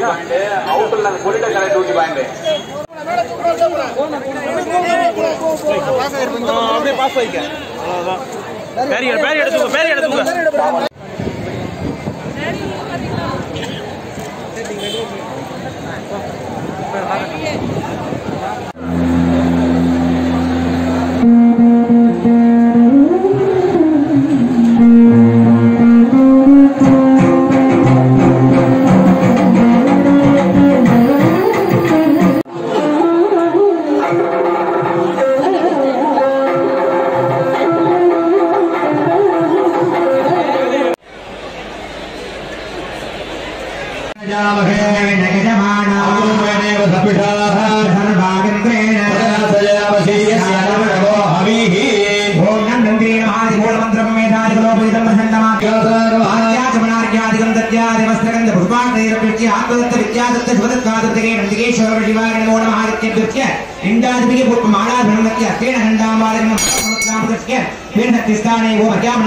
duty point out కొడిట కల duty point அப்படியே பாஸ் ஆயிக்க அவ்வளவுதான் பேரி பேரி எடுத்துங்க பேரி எடுத்துங்க ಇಂದಾದಿಗೆ ಪುಟ್ಟ ಮಾಲಾಧನಕ್ಕೆ ಅತ್ತೇನ ಹಂಡಾಮಾಲಿನ ಸಮತ್ನಾಮದಕ್ಕೆ ಪೇನ ತಿಸ್ತಾನೆ ಓ ಅಜ್ಞಾನ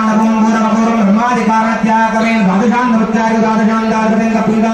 पांडवों मुरमुरम हमारे कारण त्याग करें भद्रशान रुद्राय दार्शनिक पिंडा